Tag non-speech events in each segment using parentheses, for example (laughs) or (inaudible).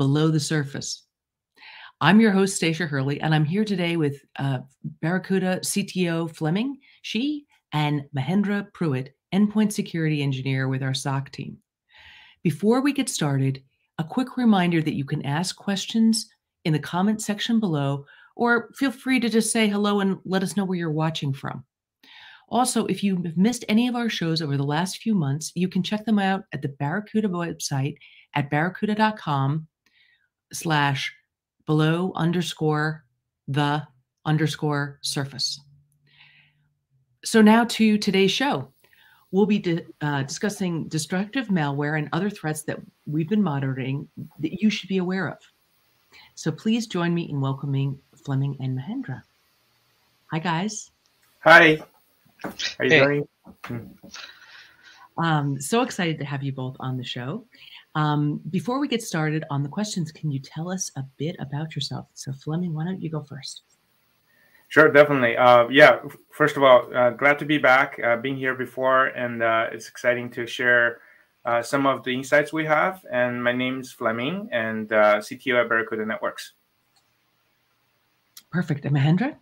Below the Surface. I'm your host, Stacia Hurley, and I'm here today with uh, Barracuda CTO Fleming Shi, and Mahendra Pruitt, Endpoint Security Engineer with our SOC team. Before we get started, a quick reminder that you can ask questions in the comment section below, or feel free to just say hello and let us know where you're watching from. Also, if you've missed any of our shows over the last few months, you can check them out at the Barracuda website at barracuda.com slash below underscore the underscore surface. So now to today's show. We'll be di uh, discussing destructive malware and other threats that we've been monitoring that you should be aware of. So please join me in welcoming Fleming and Mahendra. Hi, guys. Hi. How are you hey. doing? Um, so excited to have you both on the show. Um, before we get started on the questions, can you tell us a bit about yourself? So, Fleming, why don't you go first? Sure, definitely. Uh, yeah, first of all, uh, glad to be back, uh, being here before, and uh, it's exciting to share uh, some of the insights we have. And my name is Fleming, and uh, CTO at Barracuda Networks. Perfect. And Mahendra?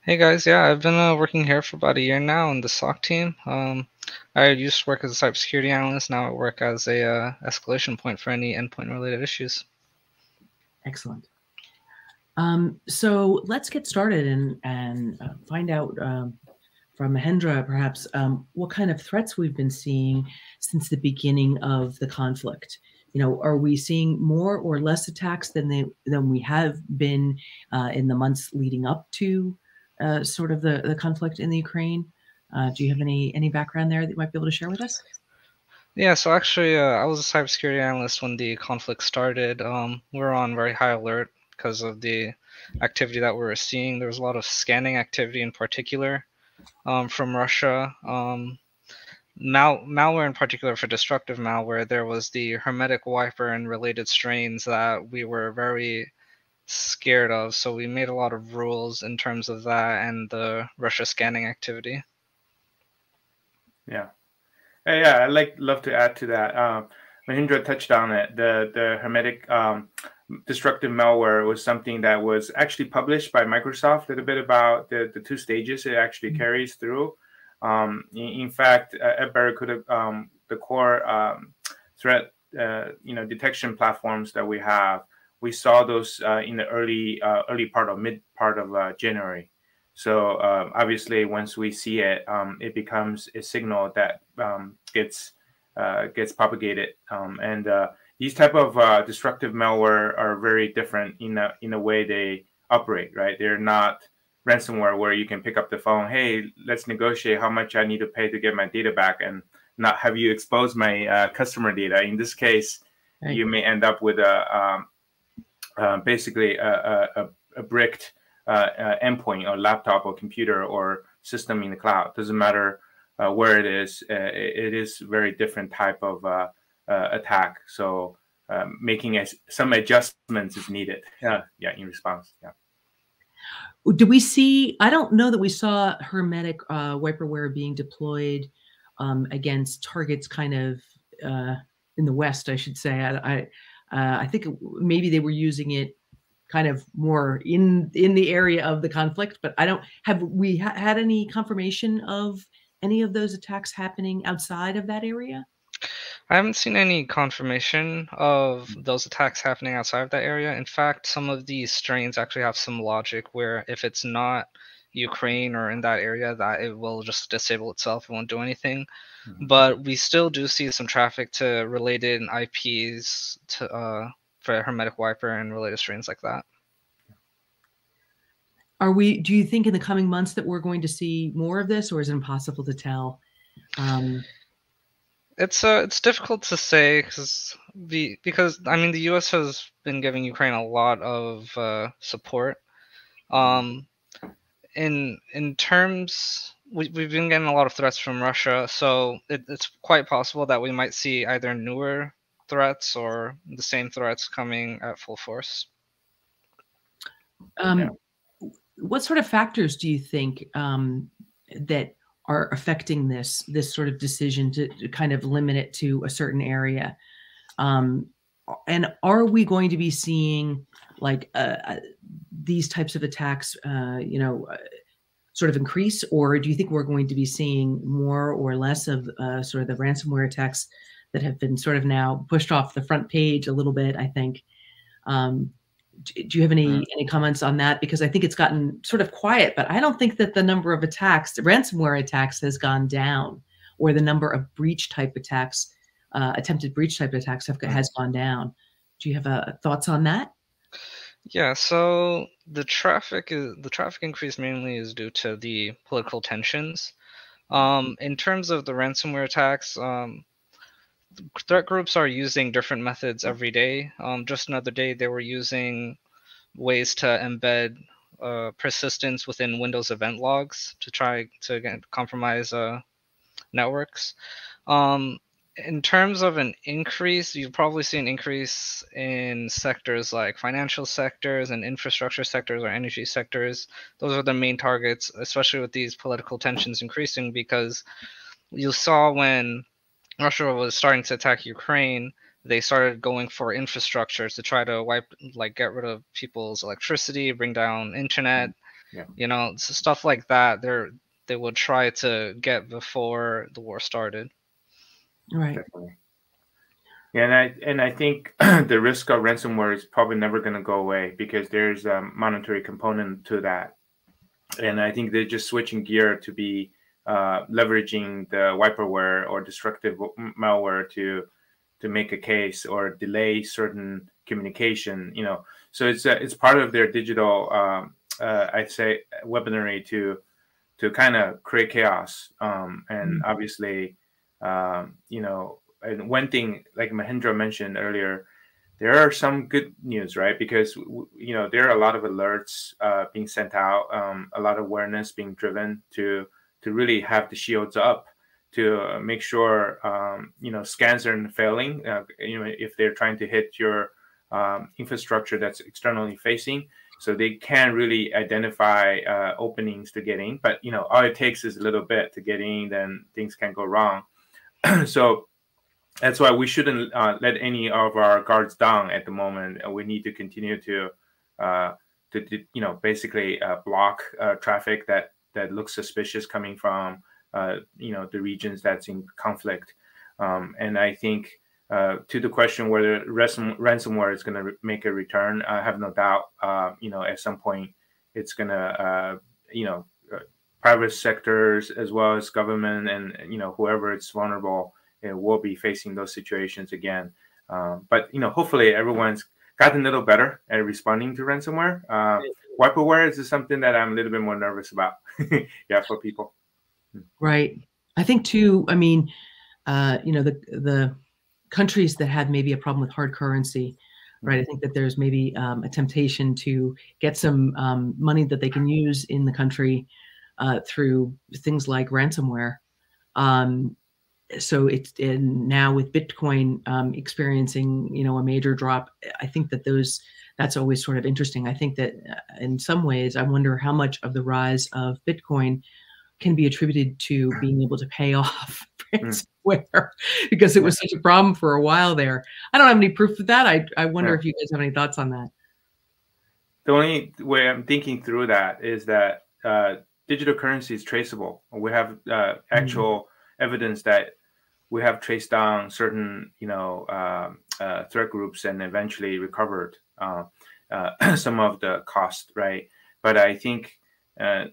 Hey guys, yeah, I've been uh, working here for about a year now in the SOC team. Um, I used to work as a cybersecurity analyst. Now I work as a uh, escalation point for any endpoint related issues. Excellent. Um, so let's get started and and uh, find out um, from Mahendra perhaps um, what kind of threats we've been seeing since the beginning of the conflict. You know, are we seeing more or less attacks than they than we have been uh, in the months leading up to uh, sort of the, the conflict in the Ukraine. Uh, do you have any any background there that you might be able to share with us? Yeah, so actually, uh, I was a cybersecurity analyst when the conflict started. Um, we are on very high alert because of the activity that we were seeing. There was a lot of scanning activity in particular um, from Russia. Um, mal- malware in particular for destructive malware, there was the hermetic wiper and related strains that we were very scared of. So we made a lot of rules in terms of that and the Russia scanning activity. Yeah, yeah, I'd like love to add to that. Um, Mahendra touched on it. The the hermetic um, destructive malware was something that was actually published by Microsoft. A little bit about the, the two stages it actually mm-hmm. carries through. Um, in, in, fact, at Barracuda, um, the core um, threat uh, you know detection platforms that we have we saw those uh, in the early uh, early part of mid part of uh, January. So um, obviously, once we see it, um, it becomes a signal that um, gets uh, gets propagated. Um, and uh, these type of uh, destructive malware are very different in a in a way they operate. Right? They're not ransomware where you can pick up the phone. Hey, let's negotiate how much I need to pay to get my data back, and not have you expose my customer data. In this case, you may end up with a um, uh, basically a, a, a bricked uh, uh, endpoint or laptop or computer or system in the cloud. Doesn't matter uh, where it is. It, it is very different type of attack. So making a, some adjustments is needed. Yeah, yeah, in response. Yeah. Do we see? I don't know that we saw hermetic uh, wiperware being deployed um, against targets, kind of uh, in the West, I should say. I, I uh, I think maybe they were using it kind of more in in the area of the conflict, but I don't have we ha- had any confirmation of any of those attacks happening outside of that area. I haven't seen any confirmation of those attacks happening outside of that area. In fact, some of these strains actually have some logic where if it's not Ukraine or in that area, that it will just disable itself. It won't do anything. Mm-hmm. But we still do see some traffic to related IPs to uh, for Hermetic Wiper and related strains like that. Are we? Do you think in the coming months that we're going to see more of this, or is it impossible to tell? Um, it's uh, it's difficult to say because the because I mean the U.S. has been giving Ukraine a lot of uh, support. Um, in in terms we, we've been getting a lot of threats from Russia, so it, it's quite possible that we might see either newer threats or the same threats coming at full force. Um, yeah. What sort of factors do you think um, that are affecting this this sort of decision to, to, kind of limit it to a certain area? Um, and are we going to be seeing like uh, uh these types of attacks, uh, you know, uh, sort of increase, or do you think we're going to be seeing more or less of uh, sort of the ransomware attacks that have been sort of now pushed off the front page a little bit? I think. Um, do you have any mm. any comments on that? Because I think it's gotten sort of quiet, but I don't think that the number of attacks, ransomware attacks, has gone down, or the number of breach type attacks, uh, attempted breach type attacks, have mm. has gone down. Do you have uh, thoughts on that? Yeah, so the traffic is the traffic increase mainly is due to the political tensions. Um, in terms of the ransomware attacks, um, threat groups are using different methods every day. Um, just another day, they were using ways to embed uh, persistence within Windows event logs to try to again, compromise uh, networks. Um, in terms of an increase, you'll probably see an increase in sectors like financial sectors and infrastructure sectors or energy sectors. Those are the main targets, especially with these political tensions increasing, because you saw when Russia was starting to attack Ukraine, they started going for infrastructure to try to wipe, like, get rid of people's electricity, bring down internet, mm, yeah. you know, stuff like that. They're they would try to get before the war started. Right. Definitely. Yeah, and I and I think (clears throat) the risk of ransomware is probably never going to go away because there's a monetary component to that, and I think they're just switching gear to be uh, leveraging the wiperware or destructive malware to to make a case or delay certain communication. You know, so it's uh, it's part of their digital, um, uh, I'd say, weaponry to to kind of create chaos. Um, and mm-hmm. obviously, um, you know, and one thing, like Mahendra mentioned earlier, there are some good news, right? Because you know there are a lot of alerts uh, being sent out, um, a lot of awareness being driven to to really have the shields up to uh, make sure um, you know scans aren't failing. Uh, you know if they're trying to hit your um, infrastructure that's externally facing, so they can really identify uh, openings to get in. But you know all it takes is a little bit to get in, then things can go wrong. (clears throat) so that's why we shouldn't uh, let any of our guards down at the moment. We need to continue to, uh, to, to, you know, basically uh, block uh, traffic that that looks suspicious coming from, uh, you know, the regions that's in conflict. Um, and I think uh, to the question whether ransom, ransomware is going to make a return, I have no doubt. you know, at some point, it's going to, you know, private sectors as well as government and you know whoever it's vulnerable it will be facing those situations again um, but you know hopefully everyone's gotten a little better at responding to ransomware uh, wiperware is something that i'm a little bit more nervous about (laughs) yeah for people hmm. right i think too i mean uh, you know the the countries that had maybe a problem with hard currency right i think that there's maybe um, a temptation to get some um, money that they can use in the country uh, through things like ransomware. Um, so it's and now with Bitcoin um, experiencing you know a major drop, I think that those that's always sort of interesting. I think that uh, in some ways, I wonder how much of the rise of Bitcoin can be attributed to being able to pay (laughs) off hmm. ransomware because it was such a problem for a while there. I don't have any proof of that. I I wonder yeah. if you guys have any thoughts on that. The only way I'm thinking through that is that uh, digital currency is traceable. We have uh, mm-hmm. actual mm-hmm. evidence that we have traced down certain, you know, um, uh, threat groups and eventually recovered (clears throat) some of the cost, right? But I think, uh,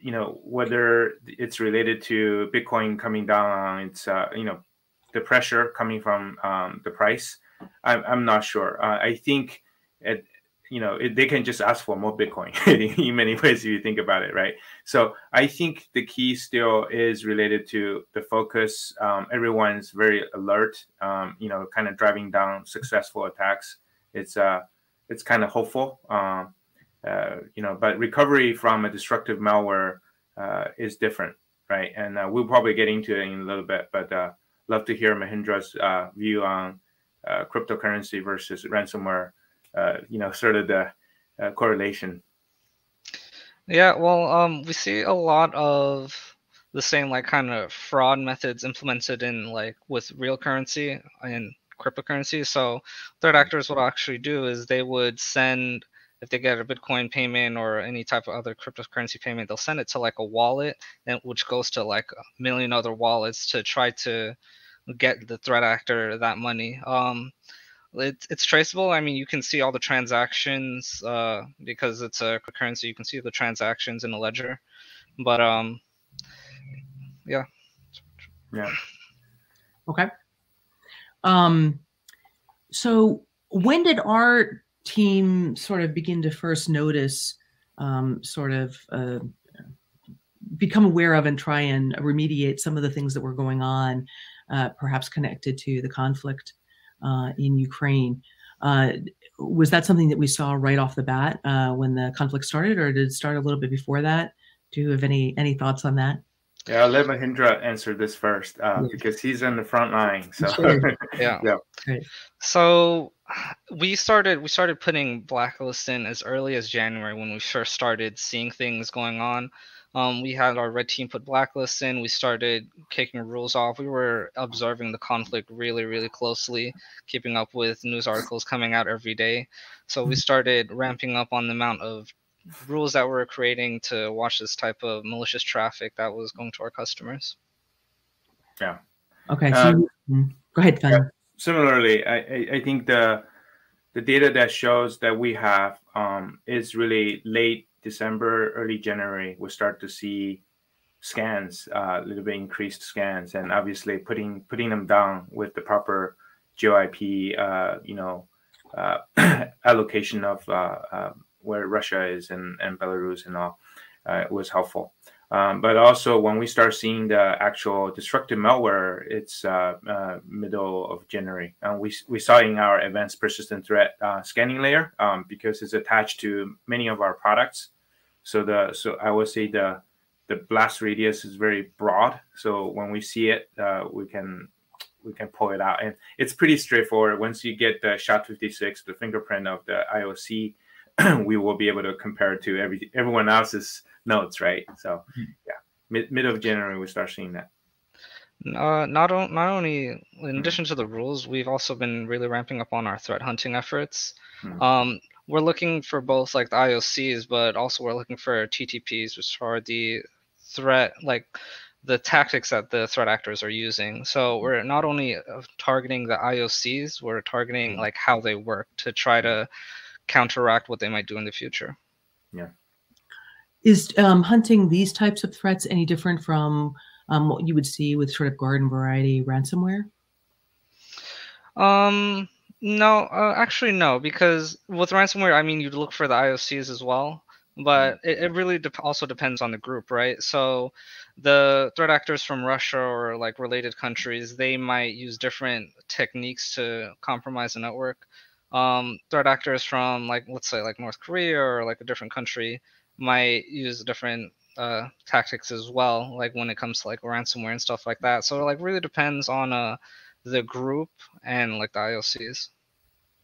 you know, whether it's related to Bitcoin coming down, it's, uh, you know, the pressure coming from um, the price, I'm, I'm not sure. I think you know it, they can just ask for more bitcoin (laughs) in many ways if you think about it right so i think the key still is related to the focus um, everyone's very alert um, you know kind of driving down successful attacks it's uh it's kind of hopeful um, uh, you know but recovery from a destructive malware uh, is different right and uh, we'll probably get into it in a little bit but uh, love to hear mahendra's uh, view on uh, cryptocurrency versus ransomware you know, sort of the correlation. Yeah, well, um, we see a lot of the same like kind of fraud methods implemented in like with real currency and cryptocurrency. So threat actors will actually do is they would send if they get a Bitcoin payment or any type of other cryptocurrency payment, they'll send it to like a wallet, and which goes to like a million other wallets to try to get the threat actor that money. Um, it's it's traceable. I mean, you can see all the transactions uh, because it's a cryptocurrency. You can see the transactions in the ledger, but um, yeah, yeah. Okay. Um, so when did our team sort of begin to first notice, um, sort of uh, become aware of and try and remediate some of the things that were going on, uh, perhaps connected to the conflict uh, in Ukraine? Uh, was that something that we saw right off the bat uh, when the conflict started, or did it start a little bit before that? Do you have any any thoughts on that? Yeah, I'll let Mahendra answer this first uh, yeah. because he's in the front line. So (laughs) yeah, yeah. So we started we started putting blacklist in as early as January when we first started seeing things going on. Um, we had our red team put blacklists in. We started kicking rules off. We were observing the conflict really, really closely, keeping up with news articles coming out every day. So we started ramping up on the amount of rules that we're creating to watch this type of malicious traffic that was going to our customers. Yeah. Okay. So um, mm, go ahead, Yeah, similarly, I, I, I think the the data that shows that we have um, is really late December, early January, we start to see scans, uh, a little bit increased scans, and obviously putting putting them down with the proper GeoIP, uh, you know, uh, (clears throat) allocation of uh, um, where Russia is and, and Belarus and all uh, was helpful. Um, but also when we start seeing the actual destructive malware, it's uh, uh, middle of January. And we, we saw in our advanced persistent threat uh, scanning layer um, because it's attached to many of our products. So the so I would say the the blast radius is very broad. So when we see it, uh, we can we can pull it out, and it's pretty straightforward. Once you get the SHA-256, the fingerprint of the IOC, (clears throat) we will be able to compare it to every everyone else's notes, right? So hmm. yeah, mid mid of January we start seeing that. Uh, not on, not only in mm-hmm. addition to the rules, we've also been really ramping up on our threat hunting efforts. Mm-hmm. Um, we're looking for both like the IOCs, but also we're looking for TTPs, which are the threat like the tactics that the threat actors are using. So hmm. we're not only uh, targeting the IOCs, we're targeting hmm. like how they work to try to counteract what they might do in the future. Yeah. Is um, hunting these types of threats any different from um, what you would see with sort of garden variety ransomware? Um, no, uh, actually no, because with ransomware, I mean, you'd look for the IOCs as well, but mm-hmm. it, it really de- also depends on the group, right? So the threat actors from Russia or like related countries, they might use different techniques to compromise the network um, threat actors from like let's say like North Korea or like a different country might use different uh, tactics as well, like when it comes to like ransomware and stuff like that. So it like really depends on uh, the group and like the IOCs.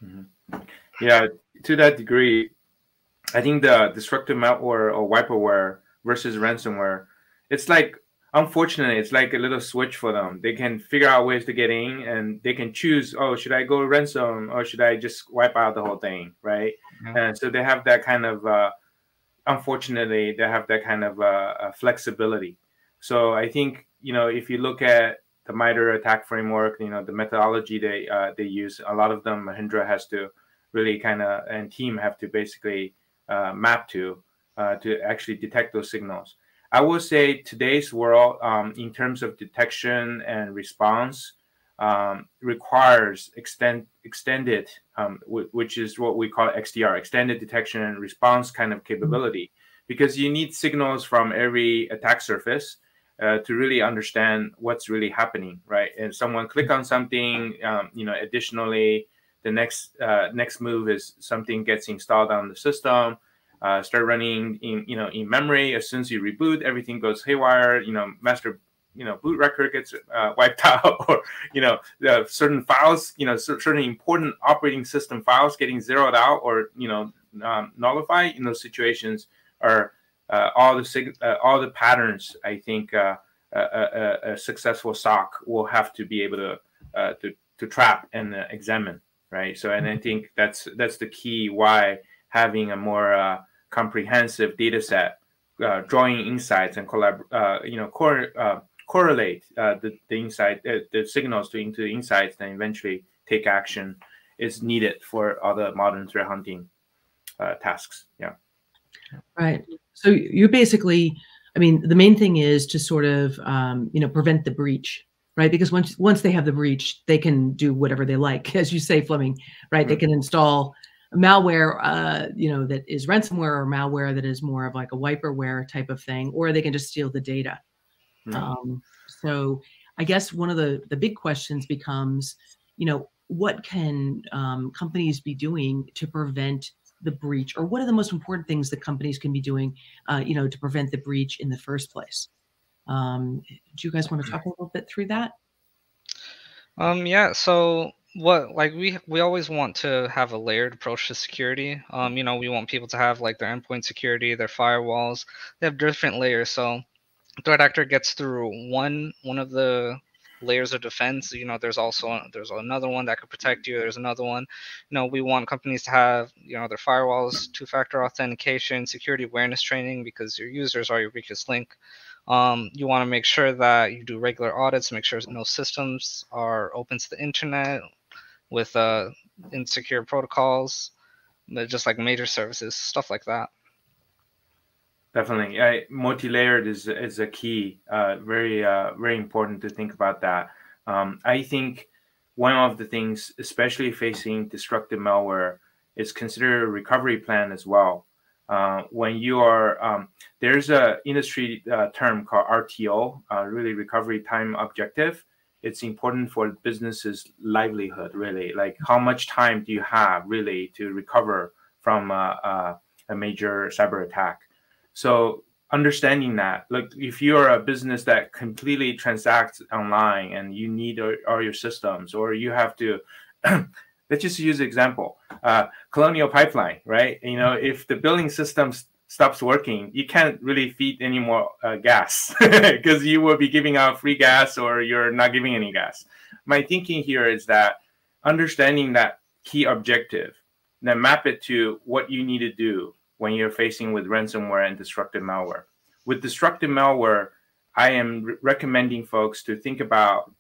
Mm-hmm. Yeah, to that degree, I think the destructive malware or wiperware versus ransomware, it's like unfortunately it's like a little switch for them. They can figure out ways to get in and they can choose oh should i go ransom or should i just wipe out the whole thing right? Mm-hmm. and so they have that kind of uh, unfortunately they have that kind of uh, uh, flexibility. So i think you know if you look at the MITRE ATT&CK framework you know the methodology they uh, they use a lot of them mahendra has to really kind of and team have to basically uh, map to uh, to actually detect those signals I would say today's world, um, in terms of detection and response, um, requires extend, extended, um, which is what we call XDR, extended detection and response kind of capability, because you need signals from every attack surface uh, to really understand what's really happening, right? And someone click on something, um, you know, additionally, the next uh, next move is something gets installed on the system uh, start running in you know in memory. As soon as you reboot, everything goes haywire. You know, master you know boot record gets uh, wiped (laughs) out, or you know the certain files, you know certain important operating system files getting zeroed out or you know um, nullified. In those situations, are uh, all the sig- uh, all the patterns. I think uh, a, a, a, successful SOC will have to be able to uh, to to trap and uh, examine, right? So, and I mm-hmm. think that's that's the key why having a more uh, comprehensive data set, uh, drawing insights and collab, uh, you know, cor- uh, correlate uh, the the insight, the signals to into insights, then eventually take action is needed for other modern threat hunting tasks. Yeah. Right. So you're basically, I mean, the main thing is to sort of, um, you know, prevent the breach right? Because once once they have the breach, they can do whatever they like, (laughs) as you say, Fleming, right? Mm-hmm. They can install malware, uh, you know, that is ransomware or malware that is more of like a wiperware type of thing, or they can just steal the data. Mm-hmm. Um, so I guess one of the the big questions becomes, you know, what can um, companies be doing to prevent the breach, or what are the most important things that companies can be doing, uh, you know, to prevent the breach in the first place? Um, do you guys want to talk a little bit through that? Um, yeah. So what like we we always want to have a layered approach to security. Um, you know, we want people to have like their endpoint security, their firewalls. They have different layers. So threat actor gets through one one of the layers of defense you know there's also there's another one that could protect you there's another one you know we want companies to have you know their firewalls two factor authentication security awareness training because your users are your weakest link um, you want to make sure that you do regular audits, make sure no systems are open to the internet with uh, insecure protocols, just like major services, stuff like that. Definitely, yeah, multi-layered is is a key. Uh, very uh, very important to think about that. Um, I think one of the things, especially facing destructive malware, is consider a recovery plan as well. Uh, when you are um, there's a industry uh, term called RTO, uh, really recovery time objective. It's important for businesses' livelihood, really. Like how much time do you have really to recover from a major cyber attack? So understanding that, like if you're a business that completely transacts online and you need all your systems, or you have to (clears throat) let's just use example uh, colonial pipeline right you know if the billing system stops working you can't really feed any more uh, gas (laughs) because you will be giving out free gas or you're not giving any gas. My thinking here is that understanding that key objective then map it to what you need to do when you're facing with ransomware and destructive malware. With destructive malware i am re- recommending folks to think about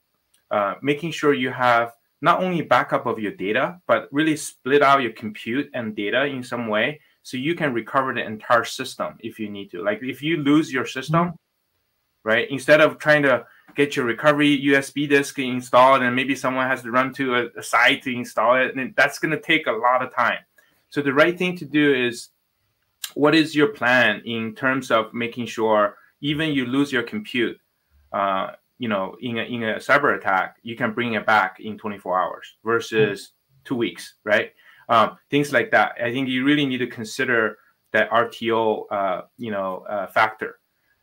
uh, making sure you have not only backup of your data, but really split out your compute and data in some way so you can recover the entire system if you need to. Like if you lose your system, right? Instead of trying to get your recovery USB disk installed and maybe someone has to run to a, a site to install it, and that's going to take a lot of time. So the right thing to do is what is your plan in terms of making sure even you lose your compute uh, you know in a, in a cyber attack you can bring it back in 24 hours versus mm-hmm. two weeks right um, things like that. I think you really need to consider that rto uh, you know uh, factor.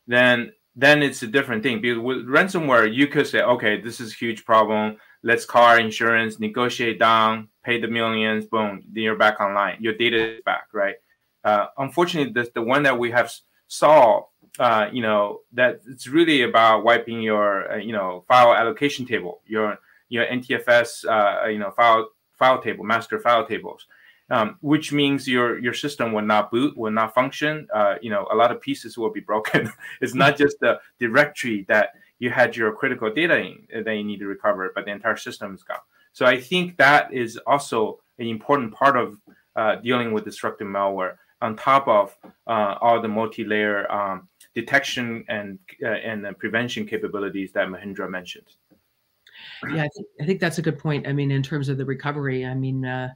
Then then it's a different thing. Because with ransomware you could say okay this is a huge problem. Let's call our insurance negotiate down pay the millions boom then you're back online. Your data is back right? Uh, unfortunately the, the one that we have saw uh, you know that it's really about wiping your uh, you know file allocation table, your your NTFS uh, you know file file table, master file tables, um, which means your your system will not boot, will not function. Uh, you know a lot of pieces will be (laughs) broken. it's not just the directory that you had your critical data in uh, that you need to recover, but the entire system is gone. So I think that is also an important part of uh, dealing with destructive malware on top of uh, all the multi-layer um, detection and uh, and prevention capabilities that Mahendra mentioned. Yeah, I think, I think that's a good point. I mean, in terms of the recovery, I mean, uh,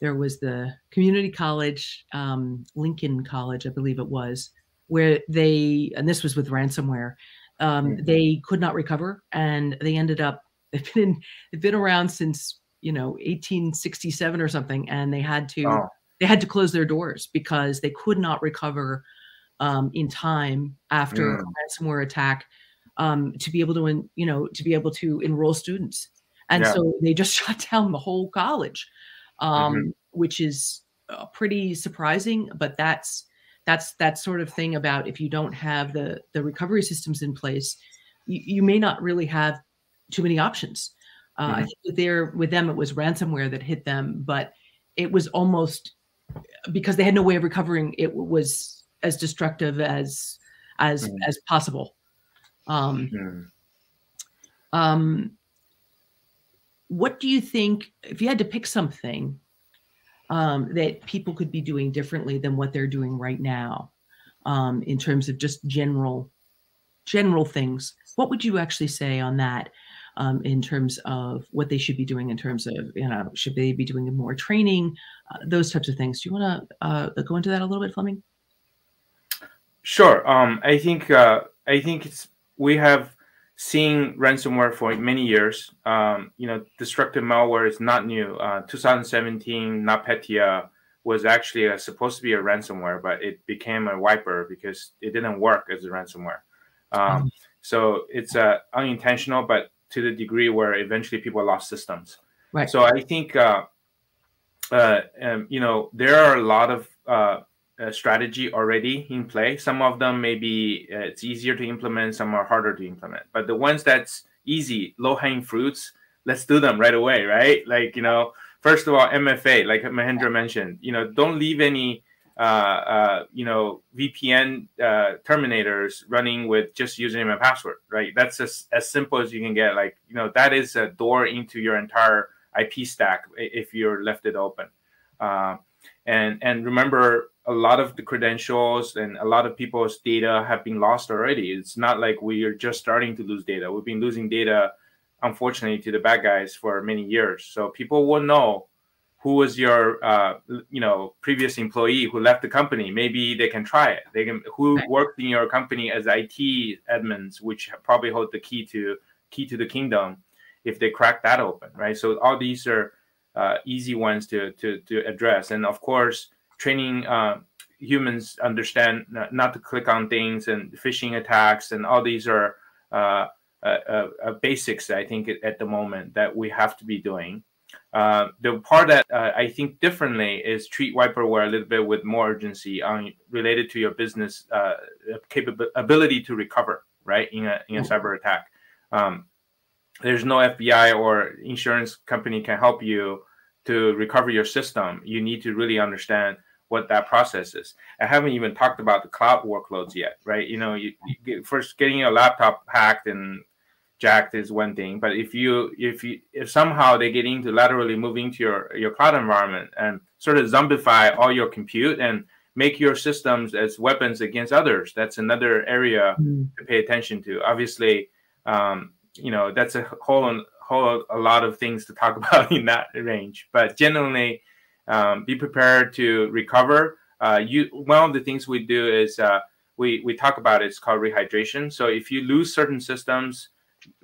there was the community college, um, Lincoln College, I believe it was, where they, and this was with ransomware, um, mm-hmm. they could not recover, and they ended up (laughs) they've been they've been around since you know 1867 or something, and they had to oh. they had to close their doors because they could not recover um, in time after mm. a ransomware attack um, to be able to, you know, to be able to enroll students. And yeah. so they just (laughs) shut down the whole college, um, mm-hmm. which is uh, pretty surprising. But that's that's that sort of thing about if you don't have the the recovery systems in place, you, you may not really have too many options. Uh, mm-hmm. I think there with them it was ransomware that hit them, but it was almost because they had no way of recovering. It was as destructive as as mm-hmm. as possible. Um, um, what do you think if you had to pick something um, that people could be doing differently than what they're doing right now um, in terms of just general general things what would you actually say on that um, in terms of what they should be doing in terms of you know should they be doing more training uh, those types of things? Do you want to uh, go into that a little bit fleming? Sure um, i think uh, i think it's we have seen ransomware for many years. Um, you know, destructive malware is not new. Uh, 2017, NotPetya was actually a, supposed to be a ransomware, but it became a wiper because it didn't work as a ransomware. Um, mm-hmm. So it's uh, unintentional, but to the degree where eventually people lost systems. Right. So I think, uh, uh, um, you know, there are a lot of uh, strategy already in play. Some of them maybe uh, it's easier to implement, some are harder to implement. But the ones that's easy, low hanging fruits, let's do them right away, right? Like you know, first of all, MFA, like Mahendra mentioned, you know, don't leave any. Uh, uh, you know, VPN uh, terminators running with just username and password, right? That's as, as simple as you can get. Like, you know, that is a door into your entire IP stack if you're left it open. Uh, and and remember a lot of the credentials and a lot of people's data have been lost already. It's not like we are just starting to lose data. We've been losing data, unfortunately, to the bad guys for many years. So people will know who was your, uh, you know, previous employee who left the company. Maybe they can try it. They can who worked in your company as IT admins, which probably hold the key to key to the kingdom. If they crack that open, right? So all these are uh, easy ones to to to address, and of course training uh, humans understand not to click on things and phishing attacks and all these are uh, uh, uh basics I think at the moment that we have to be doing. Uh, the part that uh, I think differently is treat wiperware a little bit with more urgency on related to your business capability ability to recover right in a in a mm-hmm. cyber attack. Um, there's no FBI or insurance company can help you to recover your system. You need to really understand what that process is. I haven't even talked about the cloud workloads yet, right? You know, you, you get, first getting your laptop hacked and jacked is one thing, but if you if you if somehow they get into laterally moving to your your cloud environment and sort of zombify all your compute and make your systems as weapons against others, that's another area mm. to pay attention to. Obviously, um, you know that's a whole whole a lot of things to talk (laughs) about in that range, but generally um, be prepared to recover. Uh, you one of the things we do is uh, we we talk about it's called rehydration. So if you lose certain systems,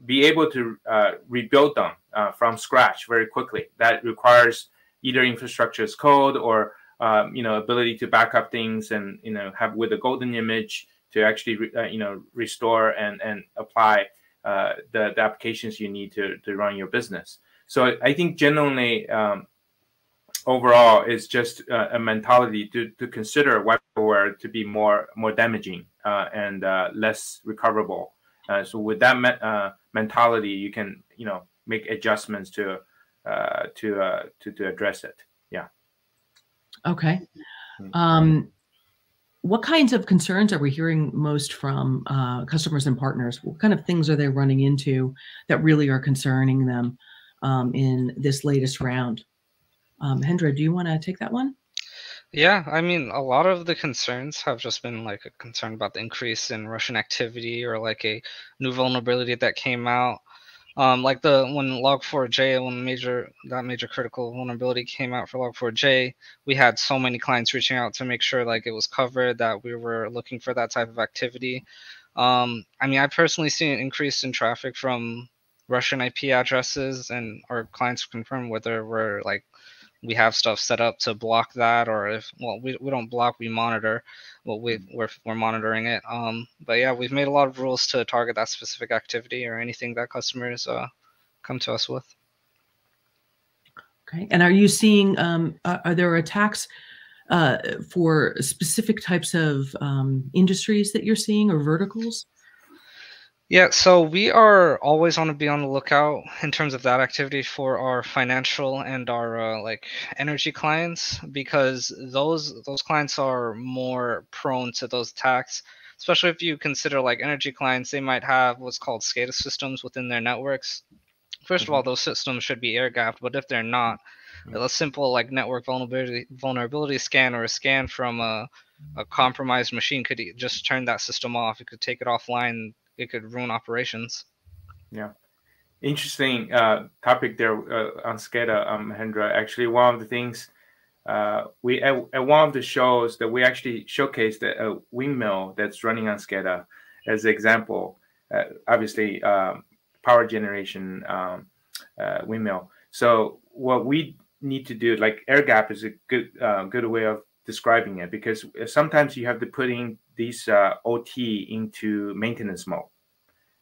be able to uh, rebuild them uh, from scratch very quickly. That requires either infrastructure as code or um, you know ability to back up things and you know have with a golden image to actually uh, you know restore and and apply uh, the, the applications you need to to run your business. So I think generally um, overall is just uh, a mentality to, to consider wiperware to be more more damaging uh, and uh, less recoverable. Uh, so with that me uh, mentality, you can you know make adjustments to uh, to to to address it. Yeah. Okay. Hmm. Um, what kinds of concerns are we hearing most from customers and partners? What kind of things are they running into that really are concerning them um, in this latest round? Um, Hendra, do you want to take that one? Yeah, I mean, a lot of the concerns have just been like a concern about the increase in Russian activity or like a new vulnerability that came out. Um, like the when Log4j, when major that major critical vulnerability came out for Log4j, we had so many clients reaching out to make sure like it was covered that we were looking for that type of activity. Um, I mean, I personally see an increase in traffic from Russian IP addresses, and our clients confirm whether we're like we have stuff set up to block that or if well we, we don't block we monitor well we, mm. we're, we're monitoring it. Um but yeah we've made a lot of rules to target that specific activity or anything that customers uh, come to us with. Okay and are you seeing um are, are there attacks uh, for specific types of um, industries that you're seeing or verticals Yeah, so we are always on to be on the lookout in terms of that activity for our financial and our uh, like energy clients because those those clients are more prone to those attacks. Especially if you consider like energy clients, they might have what's called SCADA systems within their networks. 1st of Mm-hmm. all, those systems should be air gapped, but if they're not, Mhm. a simple like network vulnerability vulnerability scan or a scan from a, a compromised machine could just turn that system off. It could take it offline. It could ruin operations. Yeah, interesting uh, topic there uh, on SCADA, um, Mahendra. Actually, one of the things uh, we at, at one of the shows that we actually showcased a, a windmill that's running on SCADA as an example. Uh, obviously, um, power generation um, uh, windmill. So what we need to do, like air gap, is a good uh, good way of describing it because sometimes you have to put in these uh, OT into maintenance mode.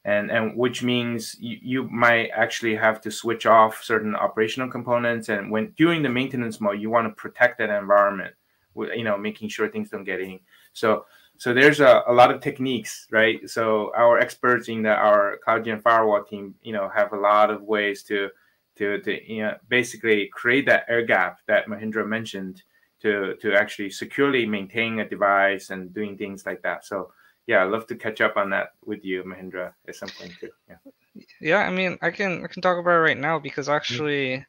And and which means you, you might actually have to switch off certain operational components. And when during the maintenance mode you want to protect that environment with you know making sure things don't get in so so there's a, a lot of techniques right? So our experts in the our CloudGen firewall team you know have a lot of ways to to to you know basically create that air gap that mahendra mentioned to to actually securely maintain a device and doing things like that so yeah, I'd love to catch up on that with you, Mahendra, at some point too. Yeah. Yeah, I mean, I can I can talk about it right now because actually,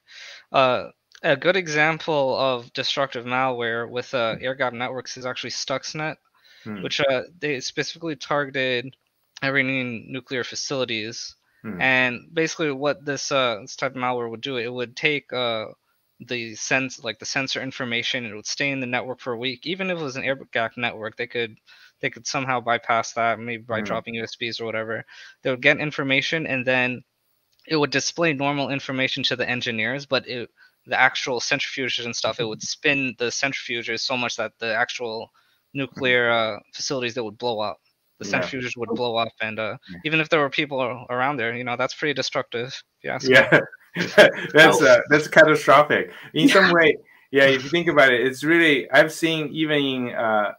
uh, a good example of destructive malware with uh, air gap networks is actually Stuxnet, Hmm. which uh, they specifically targeted Iranian nuclear facilities. Hmm. And basically, what this uh, this type of malware would do, it would take uh, the sense like the sensor information, it would stay in the network for a week. Even if it was an air gap network, they could they could somehow bypass that, maybe by Mhm. dropping USBs or whatever. They would get information, and then it would display normal information to the engineers, but it the actual centrifuges and stuff, it would spin the centrifuges so much that the actual nuclear uh, facilities that would blow up. The Yeah. centrifuges would blow up, and uh, Yeah. even if there were people around there, you know, that's pretty destructive. If you ask me. (laughs) That's uh, that's catastrophic in some way. Yeah, if you think about it, it's really I've seen even in uh,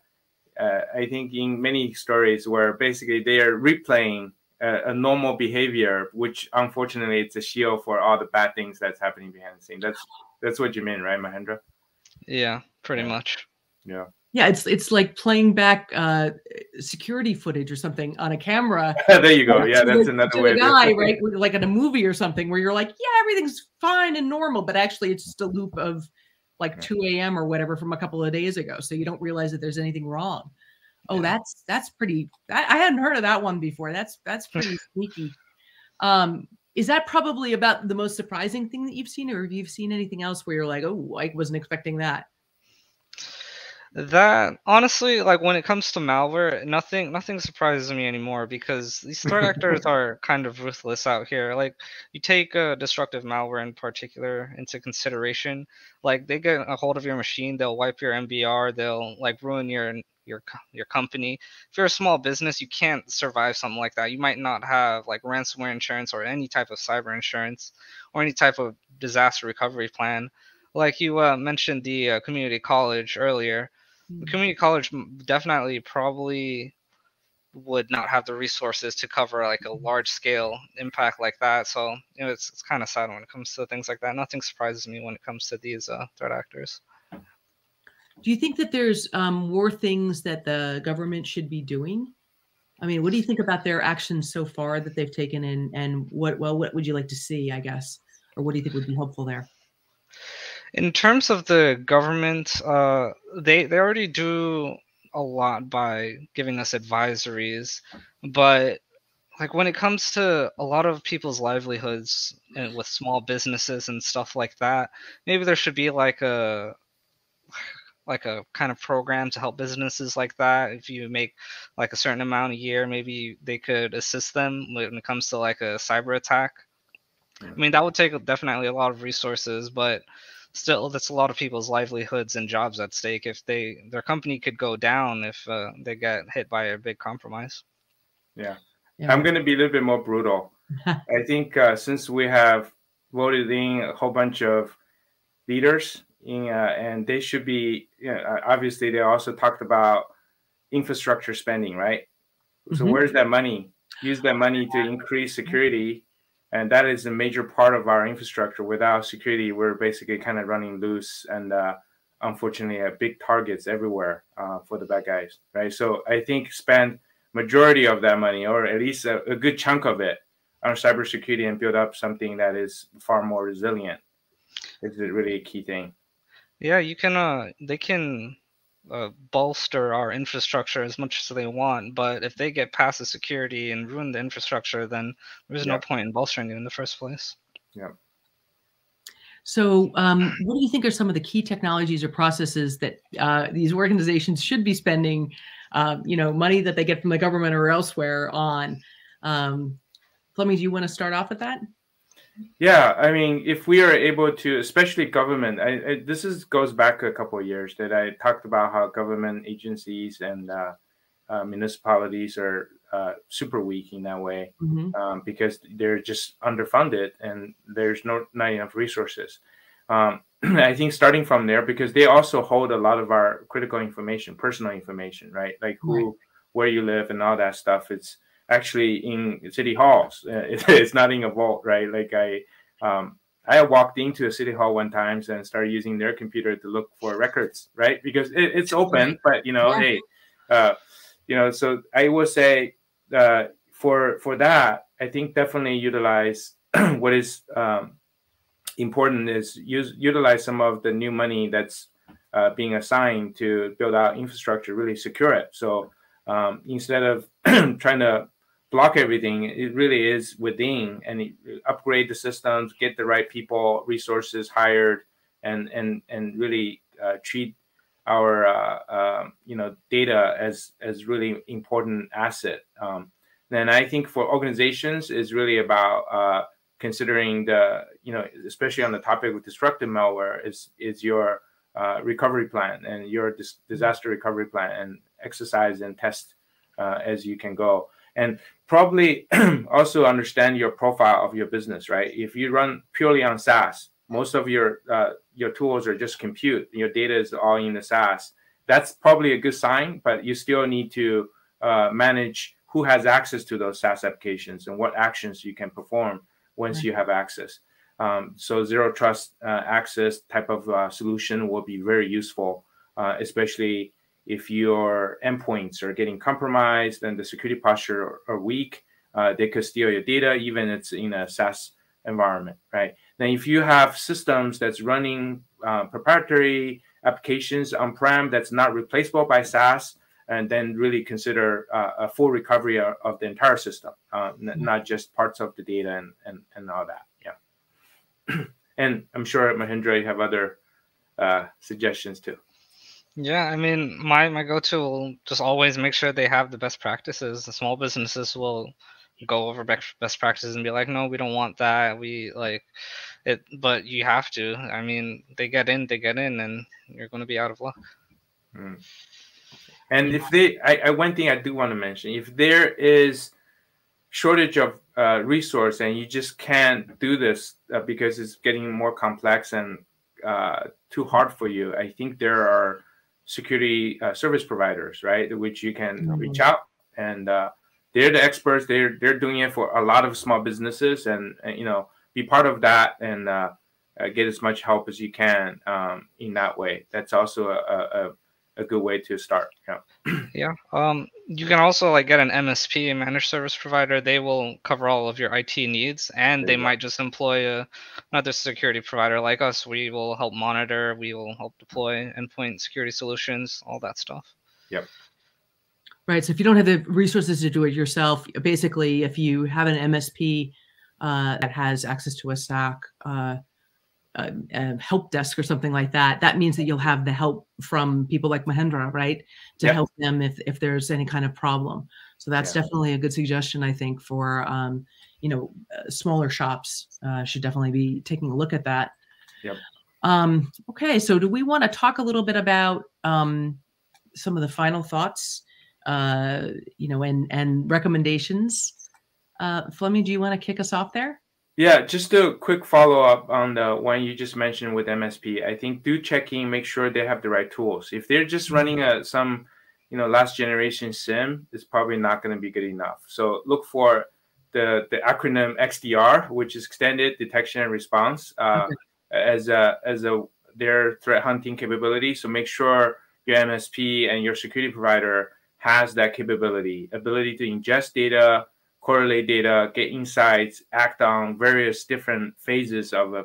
uh, I think in many stories where basically they are replaying a, a normal behavior, which unfortunately it's a shield for all the bad things that's happening behind the scene. That's that's what you mean, right, Mahendra? Yeah, pretty much. Yeah. Yeah, it's it's like playing back uh, security footage or something on a camera. (laughs) there you go. Yeah, that's the- another way. guy, right? Like in a movie or something, where you're like, yeah, everything's fine and normal, but actually it's just a loop of like 2 a.m. or whatever from a couple of days ago. So you don't realize that there's anything wrong. Oh, Yeah. that's that's pretty. I, I hadn't heard of that one before. That's that's pretty (laughs) sneaky. Um, is that probably about the most surprising thing that you've seen, or have you seen anything else where you're like, oh, I wasn't expecting that? That honestly, like when it comes to malware, nothing nothing surprises me anymore because these threat (laughs) actors are kind of ruthless out here. Like you take uh, destructive malware in particular into consideration, like they get a hold of your machine, they'll wipe your MBR, they'll like ruin your your your company. If you're a small business, you can't survive something like that. You might not have like ransomware insurance or any type of cyber insurance or any type of disaster recovery plan. Like you uh, mentioned the uh, community college earlier the community college definitely probably would not have the resources to cover like a large scale impact like that so you know it's, it's kind of sad when it comes to things like that nothing surprises me when it comes to these uh, threat actors Do you think that there's um, more things that the government should be doing? I mean, what do you think about their actions so far that they've taken, and and what well, what would you like to see? I guess, or what do you think would be helpful there? In terms of the government uh, they they already do a lot by giving us advisories but like when it comes to a lot of people's livelihoods and with small businesses and stuff like that maybe there should be like a like a kind of program to help businesses like that. If you make like a certain amount a year maybe they could assist them when it comes to like a cyber attack. I mean that would take definitely a lot of resources but still that's a lot of people's livelihoods and jobs at stake if they their company could go down if uh, they got hit by a big compromise Yeah. Yeah. I'm going to be a little bit more brutal. (laughs) I think uh, since we have voted in a whole bunch of leaders, in, uh, and they should be, you know, uh, obviously, they also talked about infrastructure spending, right? So Mhm. where's that money use that money to increase security, and that is a major part of our infrastructure. Without security, we're basically kind of running loose, and uh, unfortunately, uh, big targets everywhere uh, for the bad guys, right? So I think spend majority of that money, or at least a, a good chunk of it, on cybersecurity and build up something that is far more resilient. Is really a key thing. Yeah, you can. Uh, they can uh, bolster our infrastructure as much as they want, but if they get past the security and ruin the infrastructure, then there's yeah. no point in bolstering it in the first place. Yeah. So, um, what do you think are some of the key technologies or processes that uh, these organizations should be spending, uh, you know, money that they get from the government or elsewhere on? Um, Fleming, do you want to start off with that? Yeah, I mean, if we are able to, especially government, I, I, this is goes back a couple of years that I talked about how government agencies and uh, uh, municipalities are uh, super weak in that way mm-hmm. um, because they're just underfunded and there's no not enough resources. Um, (clears throat) I think starting from there because they also hold a lot of our critical information, personal information, right? Like who, right. where you live, and all that stuff. It's actually in city halls. Uh, (laughs) it's not in a vault, right? Like I, um, I walked into a city hall one time and started using their computer to look for records, right? Because it, it's open, but you know, yeah. hey, uh, you know, so I would say uh, for for that, I think definitely utilize (clears throat) what is um, important is use utilize some of the new money that's uh, being assigned to build out infrastructure, really secure it. So um, instead of (clears throat) trying to block everything. It really is within and upgrade the systems, get the right people, resources hired, and and and really uh, treat our uh, uh, you know data as as really important asset. Um, then I think for organizations is really about uh, considering the you know especially on the topic of destructive malware is is your uh, recovery plan and your dis- disaster recovery plan and exercise and test uh, as you can go and probably (clears throat) also understand your profile of your business, right? If you run purely on SaaS, most of your uh, your tools are just compute. Your data is all in the SaaS. That's probably a good sign, but you still need to uh, manage who has access to those SaaS applications and what actions you can perform once you have access. Um, so zero trust uh, access type of uh, solution will be very useful, uh, especially if your endpoints are getting compromised and the security posture are, are weak, uh, they could steal your data, even it's in a SaaS environment, right? Then if you have systems that's running uh, proprietary applications on-prem that's not replaceable by SaaS, and then really consider uh, a full recovery of, the entire system, uh, mm-hmm. not just parts of the data and, and, and all that. Yeah. (clears throat) and I'm sure Mahendra, you have other uh, suggestions too. Yeah, I mean, my my go-to will just always make sure they have the best practices. The small businesses will go over best practices and be like, no, we don't want that. We like it, but you have to. I mean, they get in, they get in, and you're going to be out of luck. Mm. And if they, I, I, one thing I do want to mention, if there is shortage of uh, resource and you just can't do this uh, because it's getting more complex and uh, too hard for you, I think there are security uh, service providers, right? Which you can mm-hmm. reach out and uh, they're the experts. They're they're doing it for a lot of small businesses, and, and you know, be part of that and uh, uh get as much help as you can um, in that way. That's also a, a, a good way to start. Yeah. (clears throat) Yeah. Um, you can also like get an MSP, a managed service provider. They will cover all of your IT needs, and they might just employ a, another security provider like us. We will help monitor. We will help deploy endpoint security solutions, all that stuff. Yep. Right. So if you don't have the resources to do it yourself, basically, if you have an MSP uh, that has access to a SOC, uh, a, a, help desk or something like that, that means that you'll have the help from people like Mahendra, right, to yep. help them if if there's any kind of problem. So that's yeah. definitely a good suggestion, I think, for um, you know uh, smaller shops uh, should definitely be taking a look at that. Yep. Um, okay, so do we want to talk a little bit about um, some of the final thoughts, uh, you know, and and recommendations? Uh, Fleming, do you want to kick us off there? Yeah, just a quick follow up on the one you just mentioned with MSP. I think do checking, make sure they have the right tools. If they're just running a some you know last generation SIEM, it's probably not going to be good enough. So look for the the acronym XDR, which is Extended Detection and Response, uh, okay. as a as a their threat hunting capability. So make sure your MSP and your security provider has that capability, ability to ingest data, correlate data, get insights, act on various different phases of a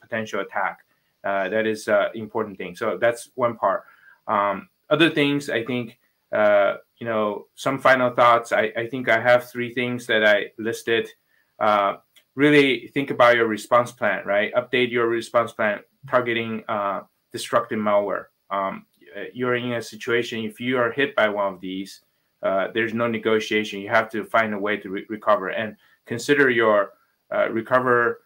potential attack. Uh, that is an important thing. So that's one part. Um, other things, I think, uh, you know, some final thoughts. I, I, think I have three things that I listed. Uh, really think about your response plan, right? Update your response plan targeting uh, destructive malware. Um, you're in a situation, if you are hit by one of these, uh, there's no negotiation. You have to find a way to re recover and consider your uh, recover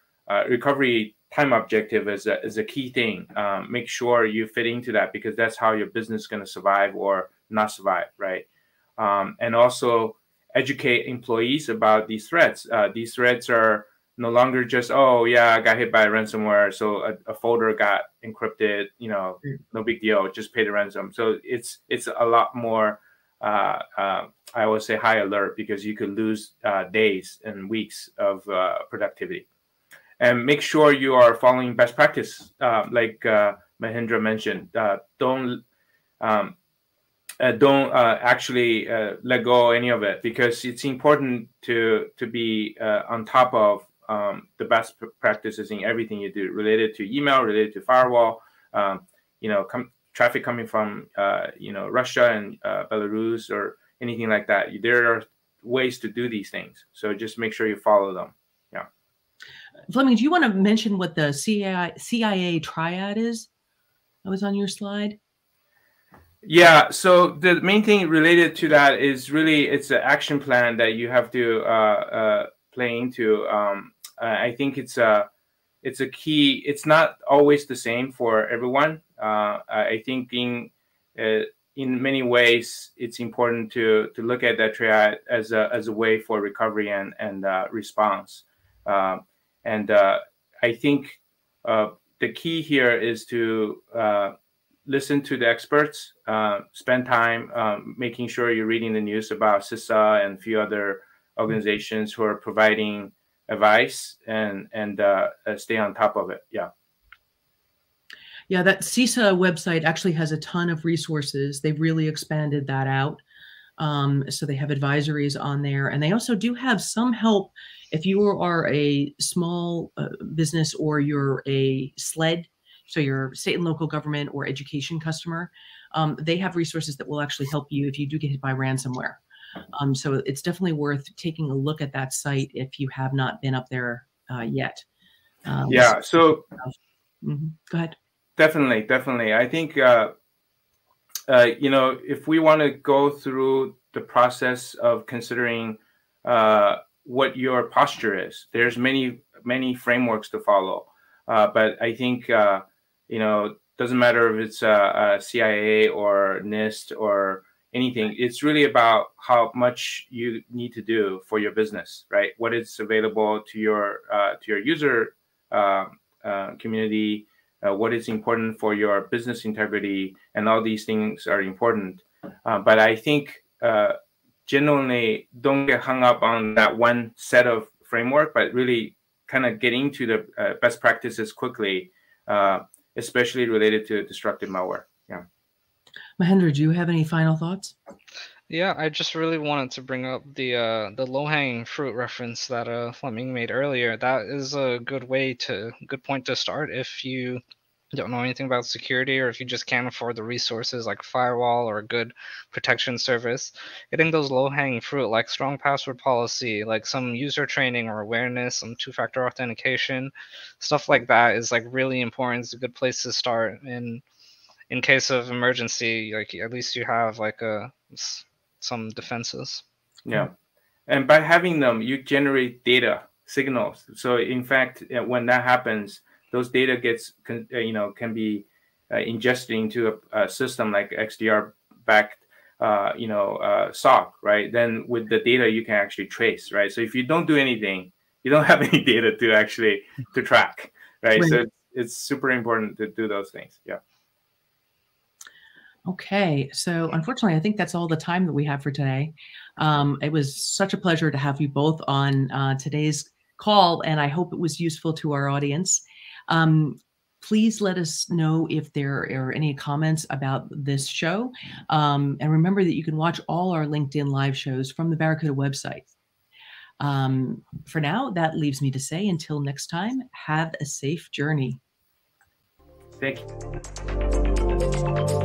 recovery time objective is a, is a key thing. Um, make sure you fit into that because that's how your business is going to survive or not survive, right? Um, and also educate employees about these threats. Uh, these threats are no longer just, oh, yeah, I got hit by ransomware. So a, a folder got encrypted, you know, mm. no big deal, just pay the ransom. So it's, it's a lot more, uh, uh, I would say high alert because you could lose uh, days and weeks of uh, productivity and make sure you are following best practice, uh, like uh, Mahendra mentioned. Uh, don't um, don't actually let go any of it because it's important to to be on top of um, the best practices in everything you do related to email, related to firewall. Um, you know, com traffic coming from you know Russia and Belarus or anything like that. There are ways to do these things, so just make sure you follow them. Yeah, Fleming, do you want to mention what the CIA, CIA triad is? That was on your slide. Yeah. So the main thing related to that is really it's an action plan that you have to uh, uh, play into. Um, I think it's a it's a key. It's not always the same for everyone. Uh, I think in uh, in many ways it's important to to look at that triad as a as a way for recovery and and uh, response. Um, and uh, I think uh, the key here is to uh, listen to the experts, spend time um, making sure you're reading the news about CISA and a few other organizations who are providing advice and and uh, uh, stay on top of it. Yeah. Yeah, that CISA website actually has a ton of resources. They've really expanded that out. Um, so they have advisories on there, and they also do have some help if you are a small uh, business or you're a SLED, so your state and local government or education customer, um, they have resources that will actually help you if you do get hit by ransomware. Um, so it's definitely worth taking a look at that site if you have not been up there uh, yet. Um, yeah. So, mm -hmm. go ahead. Definitely, definitely. I think uh, uh, you know if we want to go through the process of considering uh, what your posture is. There's many many frameworks to follow, uh, but I think uh, you know doesn't matter if it's CIA or NIST or anything. It's really about how much you need to do for your business, right? What is available to your uh, to your user um, uh, community. Uh, what is important for your business integrity, and all these things are important. Uh, but I think generally don't get hung up on that one set of framework, but really kind of get into the uh, best practices quickly, uh, especially related to destructive malware. Yeah. Mahendra, do you have any final thoughts? Yeah, I just really wanted to bring up the uh, the low hanging fruit reference that uh, Fleming made earlier. That is a good way to good point to start if you don't know anything about security or if you just can't afford the resources like firewall or a good protection service getting those low-hanging fruit like strong password policy like some user training or awareness some two-factor authentication stuff like that is like really important it's a good place to start and in case of emergency like at least you have like a some defenses yeah and by having them you generate data signals so in fact when that happens those data gets uh, you know can be uh, ingested into a, a, system like XDR backed uh, you know uh, SOC, right? Then with the data you can actually trace, right? So if you don't do anything, you don't (laughs) have any data to actually to track, right? right. So it's, it's super important to do those things. Yeah. Okay, so unfortunately, I think that's all the time that we have for today. Um, it was such a pleasure to have you both on uh, today's call, and I hope it was useful to our audience. Um, please let us know if there are any comments about this show. Um, and remember that you can watch all our LinkedIn live shows from the Barracuda website. Um, for now, that leaves me to say until next time, have a safe journey. Thank you.